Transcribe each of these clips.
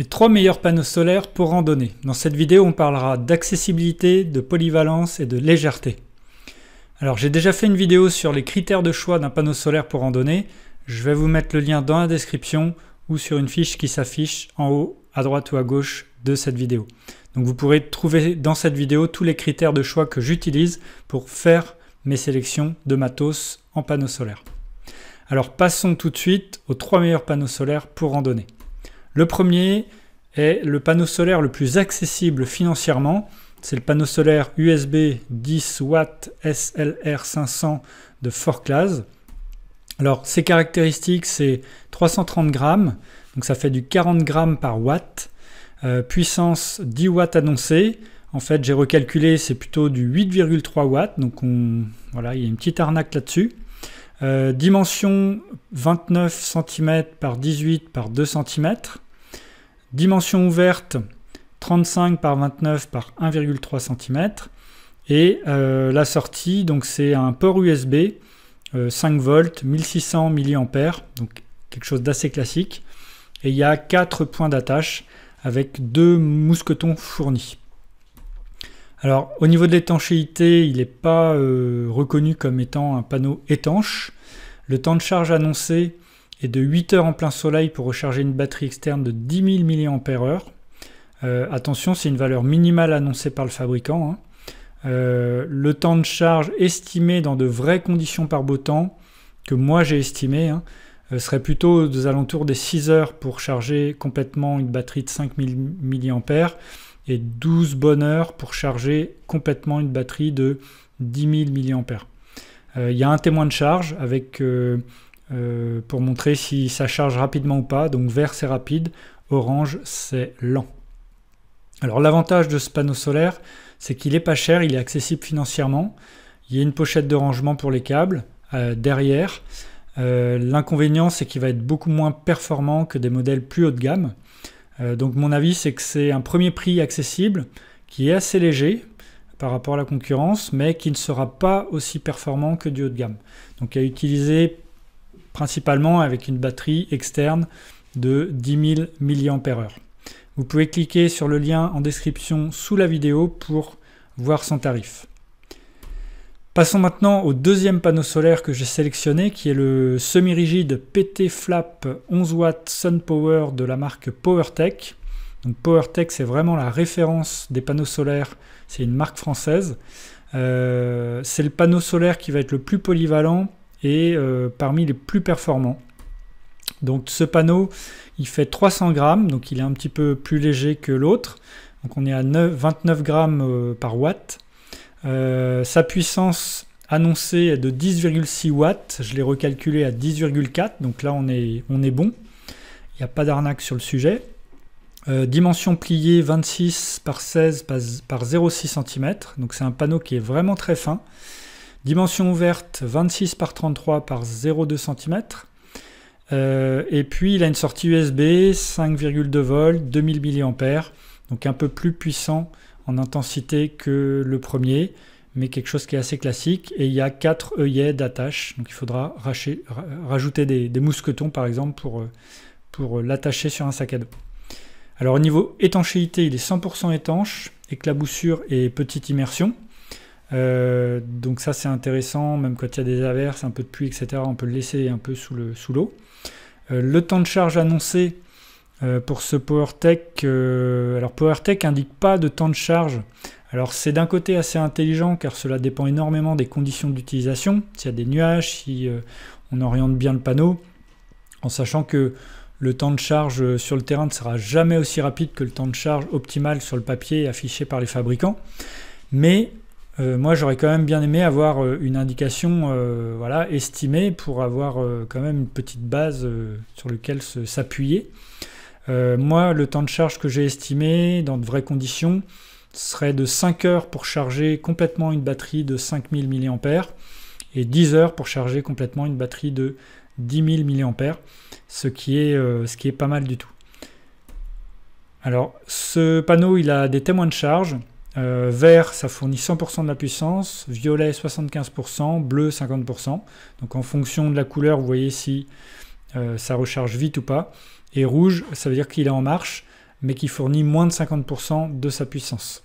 Les trois meilleurs panneaux solaires pour randonnée. Dans cette vidéo, on parlera d'accessibilité, de polyvalence et de légèreté. Alors j'ai déjà fait une vidéo sur les critères de choix d'un panneau solaire pour randonnée. Je vais vous mettre le lien dans la description ou sur une fiche qui s'affiche en haut, à droite ou à gauche de cette vidéo. Donc vous pourrez trouver dans cette vidéo tous les critères de choix que j'utilise pour faire mes sélections de matos en panneau solaire. Alors passons tout de suite aux trois meilleurs panneaux solaires pour randonnée. Le premier est le panneau solaire le plus accessible financièrement. C'est le panneau solaire USB 10 watts SLR 500 de Forclaz. Alors ses caractéristiques, c'est 330 grammes, donc ça fait du 40 grammes par watt. Euh, puissance 10 watts annoncée. En fait, j'ai recalculé, c'est plutôt du 8,3 watts, donc on, voilà, il y a une petite arnaque là-dessus. Euh, dimension 29 cm par 18 par 2 cm. Dimension ouverte 35 par 29 par 1,3 cm. Et euh, la sortie, donc c'est un port USB 5 euh, volts, 1600 mAh, donc quelque chose d'assez classique. Et il y a 4 points d'attache avec deux mousquetons fournis. Alors au niveau de l'étanchéité, il n'est pas euh, reconnu comme étant un panneau étanche. Le temps de charge annoncé est de 8 heures en plein soleil pour recharger une batterie externe de 10 000 mAh. Euh, attention, c'est une valeur minimale annoncée par le fabricant. Hein. Euh, le temps de charge estimé dans de vraies conditions par beau temps, que moi j'ai estimé, hein, serait plutôt aux alentours des 6 heures pour charger complètement une batterie de 5000 mAh et 12 bonnes heures pour charger complètement une batterie de 10 000 mAh. Il y a un témoin de charge euh, euh, pour montrer si ça charge rapidement ou pas. Donc vert c'est rapide, orange c'est lent. Alors l'avantage de ce panneau solaire, c'est qu'il est pas cher, il est accessible financièrement. Il y a une pochette de rangement pour les câbles euh, derrière. L'inconvénient, c'est qu'il va être beaucoup moins performant que des modèles plus haut de gamme. Euh, donc mon avis, c'est que c'est un premier prix accessible qui est assez léger par rapport à la concurrence, mais qui ne sera pas aussi performant que du haut de gamme. Donc à utiliser principalement avec une batterie externe de 10 000 mAh. Vous pouvez cliquer sur le lien en description sous la vidéo pour voir son tarif. Passons maintenant au deuxième panneau solaire que j'ai sélectionné, qui est le semi-rigide PT Flap 11 watts Sun Power de la marque PowerTech. Donc PowerTech, c'est vraiment la référence des panneaux solaires. C'est une marque française. Euh, c'est le panneau solaire qui va être le plus polyvalent et euh, parmi les plus performants. Donc ce panneau, il fait 300 grammes, donc il est un petit peu plus léger que l'autre. Donc on est à 29 grammes euh, par watt. Euh, sa puissance annoncée est de 10,6 watts. Je l'ai recalculé à 10,4. Donc là, on est, on est bon. Il n'y a pas d'arnaque sur le sujet. Euh, dimension pliée 26 par 16 par 0,6 cm. Donc c'est un panneau qui est vraiment très fin. Dimension ouverte 26 par 33 par 0,2 cm. Euh, et puis il a une sortie USB 5,2 volts, 2000 mAh, donc un peu plus puissant en intensité que le premier, mais quelque chose qui est assez classique. Et il y a quatre œillets d'attache, donc il faudra rajouter des, mousquetons par exemple pour, euh, pour l'attacher sur un sac à dos. Alors au niveau étanchéité, il est 100% étanche, éclaboussure et petite immersion. Euh, donc ça c'est intéressant, même quand il y a des averses, un peu de pluie, etc. On peut le laisser un peu sous l'eau. Sous euh, le temps de charge annoncé euh, pour ce PowerTech, euh, alors PowerTech indique pas de temps de charge. Alors c'est d'un côté assez intelligent car cela dépend énormément des conditions d'utilisation. S'il y a des nuages, si euh, on oriente bien le panneau, en sachant que le temps de charge sur le terrain ne sera jamais aussi rapide que le temps de charge optimal sur le papier affiché par les fabricants. Mais moi j'aurais quand même bien aimé avoir une indication voilà, estimée pour avoir quand même une petite base sur laquelle s'appuyer. Euh, moi, le temps de charge que j'ai estimé dans de vraies conditions serait de 5 heures pour charger complètement une batterie de 5000 mAh et 10 heures pour charger complètement une batterie de 10 000 mAh, ce qui est, euh, ce qui est pas mal du tout. Alors, ce panneau, il a des témoins de charge. Euh, vert, ça fournit 100% de la puissance, violet 75%, bleu 50%. Donc en fonction de la couleur, vous voyez si ça recharge vite ou pas. Et rouge, ça veut dire qu'il est en marche. mais qui fournit moins de 50% de sa puissance.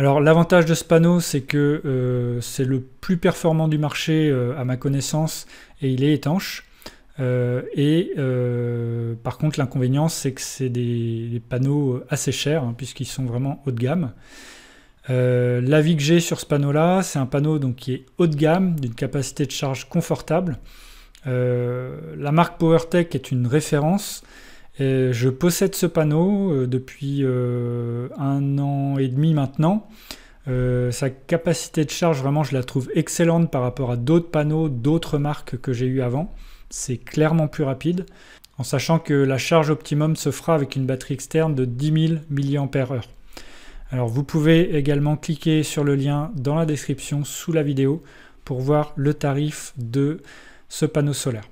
Alors l'avantage de ce panneau, c'est que euh, c'est le plus performant du marché euh, à ma connaissance et il est étanche. Euh, et par contre l'inconvénient, c'est que c'est des, panneaux assez chers hein, puisqu'ils sont vraiment haut de gamme. L'avis que j'ai sur ce panneau-là, c'est un panneau donc, qui est haut de gamme, d'une capacité de charge confortable. La marque PowerTech est une référence je possède ce panneau euh, depuis euh, un an et demi maintenant. Euh, sa capacité de charge, vraiment, je la trouve excellente par rapport à d'autres panneaux, d'autres marques que j'ai eu avant. C'est clairement plus rapide, en sachant que la charge optimum se fera avec une batterie externe de 10 000 mAh. Alors vous pouvez également cliquer sur le lien dans la description sous la vidéo pour voir le tarif de ce panneau solaire.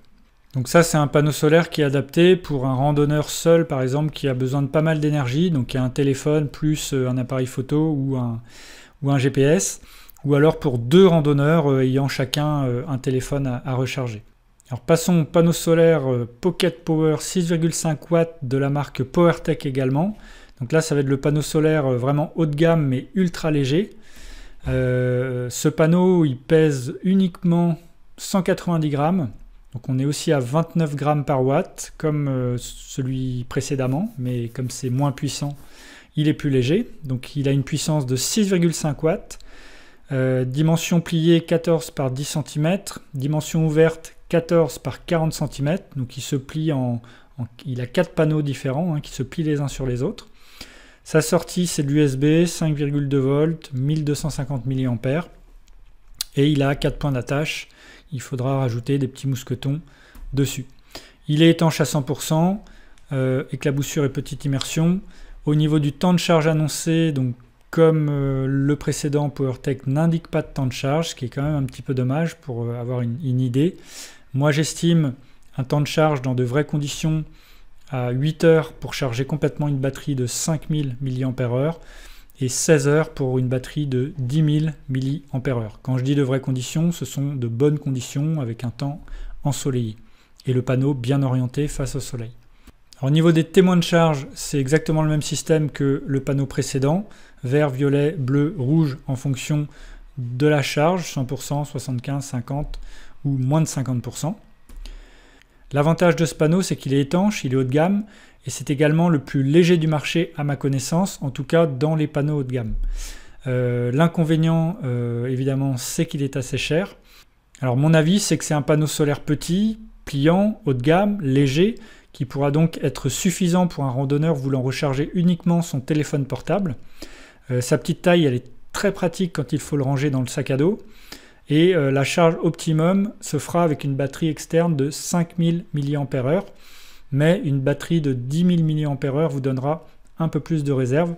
Donc ça, c'est un panneau solaire qui est adapté pour un randonneur seul, par exemple, qui a besoin de pas mal d'énergie, donc qui a un téléphone plus euh, un appareil photo ou un, GPS, ou alors pour deux randonneurs euh, ayant chacun euh, un téléphone à, recharger. Alors passons au panneau solaire Pocket Power 6,5 watts de la marque PowerTech également. Donc là, ça va être le panneau solaire vraiment haut de gamme mais ultra léger. ce panneau, il pèse uniquement 190 grammes. Donc on est aussi à 29 grammes par watt, comme euh, celui précédemment, mais comme c'est moins puissant, il est plus léger. Donc il a une puissance de 6,5 watts, euh, dimension pliée 14 par 10 cm, dimension ouverte 14 par 40 cm, donc il se plie en, il a quatre panneaux différents hein, qui se plient les uns sur les autres. Sa sortie c'est de l'USB 5,2 volts, 1250 mAh et il a quatre points d'attache il faudra rajouter des petits mousquetons dessus. Il est étanche à 100%, euh, éclaboussure et petite immersion. Au niveau du temps de charge annoncé, donc comme euh, le précédent PowerTech n'indique pas de temps de charge, ce qui est quand même un petit peu dommage pour euh, avoir une, une idée. Moi j'estime un temps de charge dans de vraies conditions à 8 heures pour charger complètement une batterie de 5000 mAh et 16 heures pour une batterie de 10 000 mAh. Quand je dis de vraies conditions, ce sont de bonnes conditions avec un temps ensoleillé et le panneau bien orienté face au soleil. au niveau des témoins de charge, c'est exactement le même système que le panneau précédent, vert, violet, bleu, rouge en fonction de la charge, 100%, 75, 50% ou moins de 50%. L'avantage de ce panneau, c'est qu'il est étanche, il est haut de gamme, et c'est également le plus léger du marché à ma connaissance, en tout cas dans les panneaux haut de gamme. Euh, l'inconvénient, euh, évidemment, c'est qu'il est assez cher. Alors mon avis, c'est que c'est un panneau solaire petit, pliant, haut de gamme, léger, qui pourra donc être suffisant pour un randonneur voulant recharger uniquement son téléphone portable. Euh, sa petite taille, elle est très pratique quand il faut le ranger dans le sac à dos. Et la charge optimum se fera avec une batterie externe de 5000 mAh mais une batterie de 10 000 mAh vous donnera un peu plus de réserve.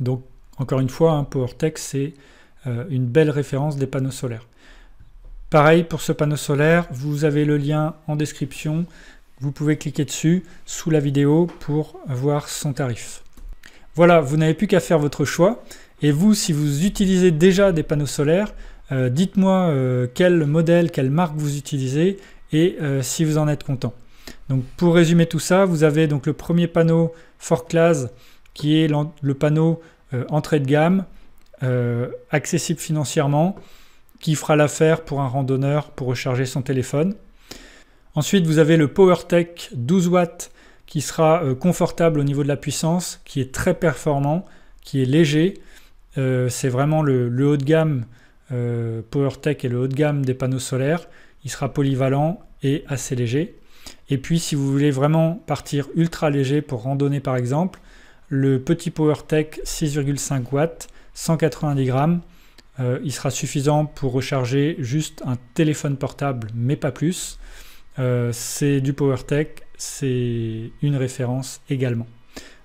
Donc encore une fois, un hein, PowerTech c'est euh, une belle référence des panneaux solaires. Pareil pour ce panneau solaire, vous avez le lien en description, vous pouvez cliquer dessus sous la vidéo pour voir son tarif. Voilà, vous n'avez plus qu'à faire votre choix. Et vous, si vous utilisez déjà des panneaux solaires, euh, dites-moi euh, quel modèle, quelle marque vous utilisez et si vous en êtes content. Donc pour résumer tout ça, vous avez donc le premier panneau For Class qui est le panneau euh, entrée de gamme, euh, accessible financièrement, qui fera l'affaire pour un randonneur pour recharger son téléphone. Ensuite, vous avez le PowerTech 12 watts qui sera euh, confortable au niveau de la puissance, qui est très performant, qui est léger. C'est vraiment le, haut de gamme PowerTech et le haut de gamme des panneaux solaires. Il sera polyvalent et assez léger. Et puis si vous voulez vraiment partir ultra léger pour randonner par exemple, le petit PowerTech 6,5 watts, 190 grammes, euh, il sera suffisant pour recharger juste un téléphone portable, mais pas plus. Euh, c'est du PowerTech, c'est une référence également.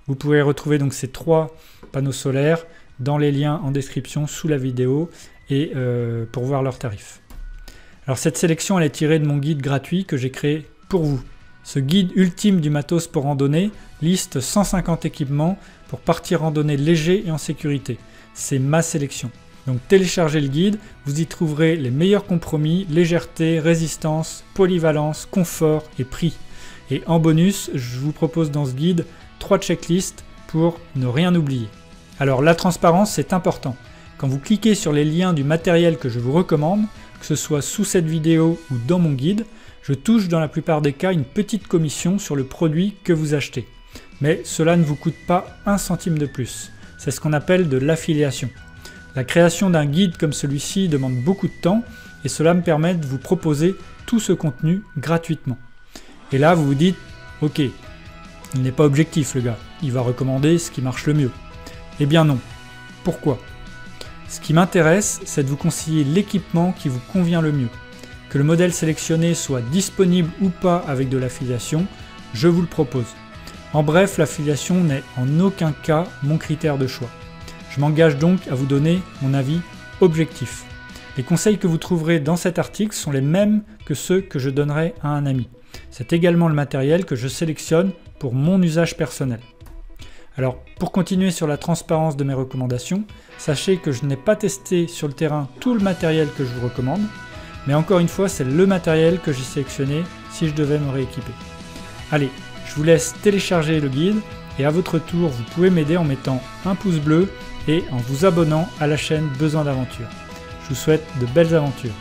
Vous pouvez retrouver donc ces trois panneaux solaires dans les liens en description sous la vidéo et euh, pour voir leurs tarifs. Alors cette sélection elle est tirée de mon guide gratuit que j'ai créé pour vous. Ce guide ultime du matos pour randonnée liste 150 équipements pour partir randonnée léger et en sécurité. C'est ma sélection. Donc téléchargez le guide, vous y trouverez les meilleurs compromis, légèreté, résistance, polyvalence, confort et prix. Et en bonus, je vous propose dans ce guide trois checklists pour ne rien oublier. Alors la transparence, c'est important. Quand vous cliquez sur les liens du matériel que je vous recommande, que ce soit sous cette vidéo ou dans mon guide, je touche dans la plupart des cas une petite commission sur le produit que vous achetez. Mais cela ne vous coûte pas un centime de plus. C'est ce qu'on appelle de l'affiliation. La création d'un guide comme celui-ci demande beaucoup de temps et cela me permet de vous proposer tout ce contenu gratuitement. Et là, vous vous dites, ok, il n'est pas objectif le gars, il va recommander ce qui marche le mieux. Eh bien non. Pourquoi? Ce qui m'intéresse, c'est de vous conseiller l'équipement qui vous convient le mieux. Que le modèle sélectionné soit disponible ou pas avec de l'affiliation, je vous le propose. En bref, l'affiliation n'est en aucun cas mon critère de choix. Je m'engage donc à vous donner mon avis objectif. Les conseils que vous trouverez dans cet article sont les mêmes que ceux que je donnerai à un ami. C'est également le matériel que je sélectionne pour mon usage personnel. Alors, pour continuer sur la transparence de mes recommandations, sachez que je n'ai pas testé sur le terrain tout le matériel que je vous recommande, mais encore une fois, c'est le matériel que j'ai sélectionné si je devais me rééquiper. Allez, je vous laisse télécharger le guide et à votre tour, vous pouvez m'aider en mettant un pouce bleu et en vous abonnant à la chaîne Besoin d'aventure. Je vous souhaite de belles aventures.